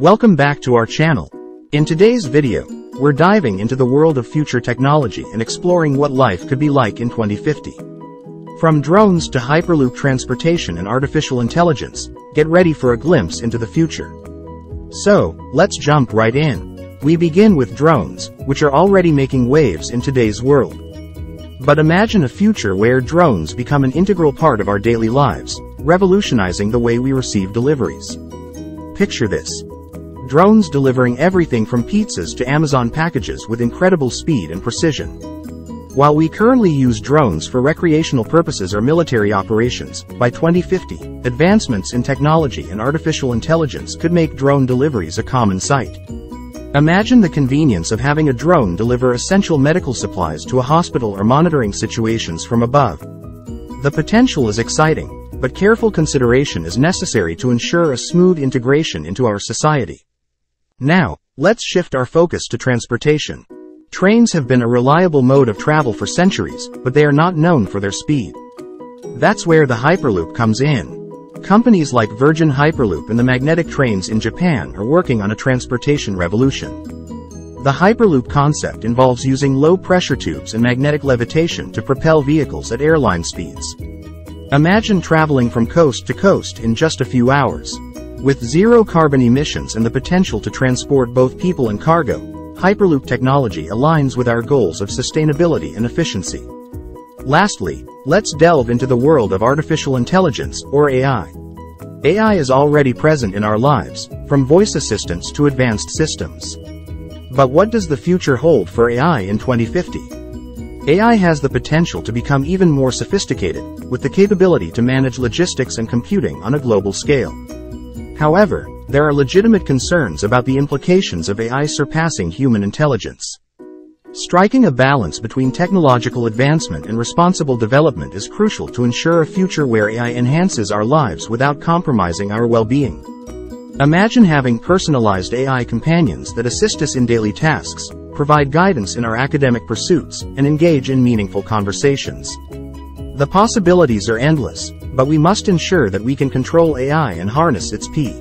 Welcome back to our channel. In today's video, we're diving into the world of future technology and exploring what life could be like in 2050. From drones to Hyperloop transportation and artificial intelligence, get ready for a glimpse into the future. So, let's jump right in. We begin with drones, which are already making waves in today's world. But imagine a future where drones become an integral part of our daily lives, revolutionizing the way we receive deliveries. Picture this. Drones delivering everything from pizzas to Amazon packages with incredible speed and precision. While we currently use drones for recreational purposes or military operations, by 2050, advancements in technology and artificial intelligence could make drone deliveries a common sight. Imagine the convenience of having a drone deliver essential medical supplies to a hospital or monitoring situations from above. The potential is exciting, but careful consideration is necessary to ensure a smooth integration into our society. Now, let's shift our focus to transportation. Trains have been a reliable mode of travel for centuries, but they are not known for their speed. That's where the Hyperloop comes in. Companies like Virgin Hyperloop and the magnetic trains in Japan are working on a transportation revolution. The Hyperloop concept involves using low-pressure tubes and magnetic levitation to propel vehicles at airline speeds. Imagine traveling from coast to coast in just a few hours. With zero carbon emissions and the potential to transport both people and cargo, Hyperloop technology aligns with our goals of sustainability and efficiency. Lastly, let's delve into the world of artificial intelligence, or AI. AI is already present in our lives, from voice assistants to advanced systems. But what does the future hold for AI in 2050? AI has the potential to become even more sophisticated, with the capability to manage logistics and computing on a global scale. However, there are legitimate concerns about the implications of AI surpassing human intelligence. Striking a balance between technological advancement and responsible development is crucial to ensure a future where AI enhances our lives without compromising our well-being. Imagine having personalized AI companions that assist us in daily tasks, provide guidance in our academic pursuits, and engage in meaningful conversations. The possibilities are endless, but we must ensure that we can control AI and harness its P.